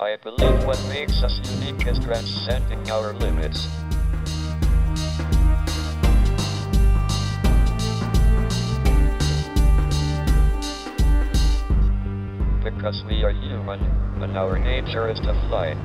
I believe what makes us unique is transcending our limits. Because we are human, and our nature is to fly.